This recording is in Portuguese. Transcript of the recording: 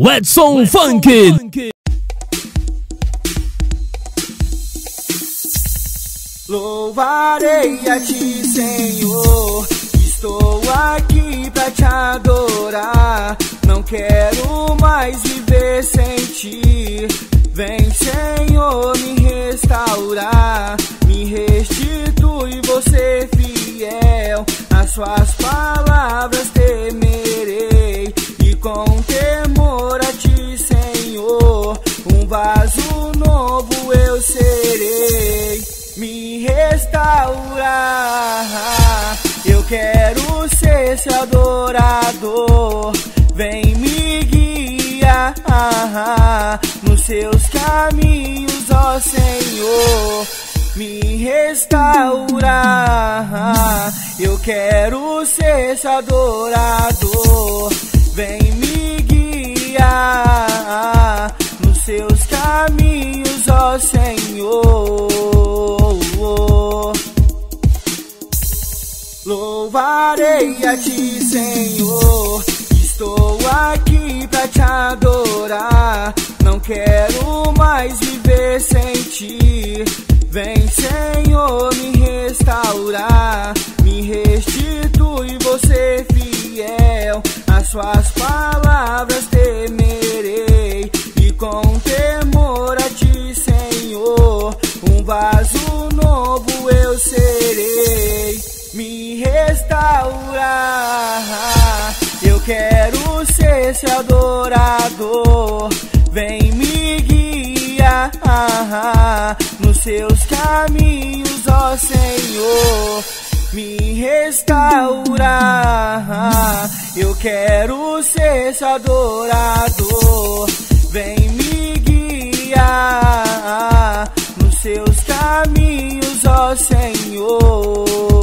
Edson Funk. Louvarei a ti, Senhor. Estou aqui pra te adorar. Não quero mais viver sem ti. Vem, Senhor, me restaurar. Me restitui, você fiel. As suas palavras temerei. E com temor ti, Senhor. Um vaso novo eu serei. Me restaurar. Eu quero ser seu adorador. Vem me guiar nos seus caminhos, ó Senhor. Me restaurar. Eu quero ser seu adorador. Seus caminhos, ó Senhor. Louvarei a ti, Senhor. Estou aqui pra te adorar. Não quero mais viver sem ti. Vem, Senhor, me restaurar. Me restitui, você fiel. As suas palavras temerei. Vaso novo eu serei. Me restaurar. Eu quero ser seu adorador. Vem me guiar nos seus caminhos, ó Senhor. Me restaurar. Eu quero ser seu adorador. Seus caminhos, ó Senhor.